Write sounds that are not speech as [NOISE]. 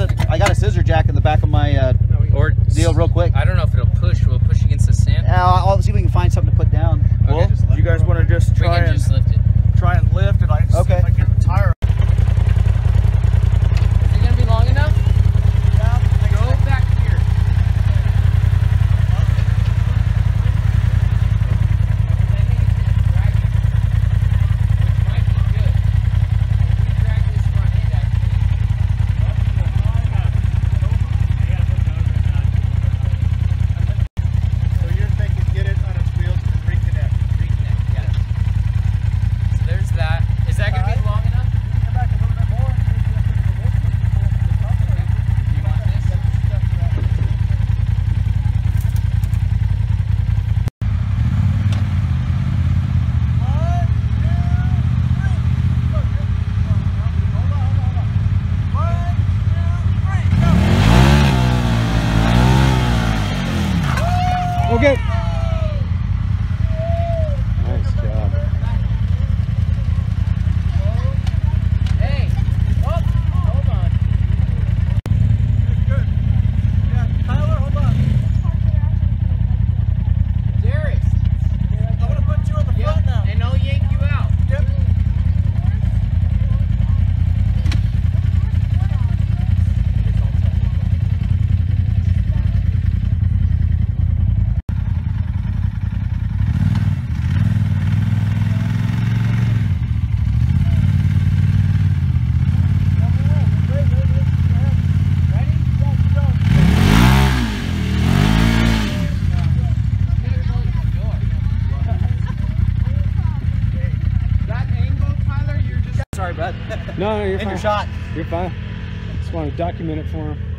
got a, I got a scissor jack in the back of my uh, or deal real quick. I don't know if ok Sorry, bud. No, no, you're [LAUGHS] and fine. your shot. You're fine. Just want to document it for him.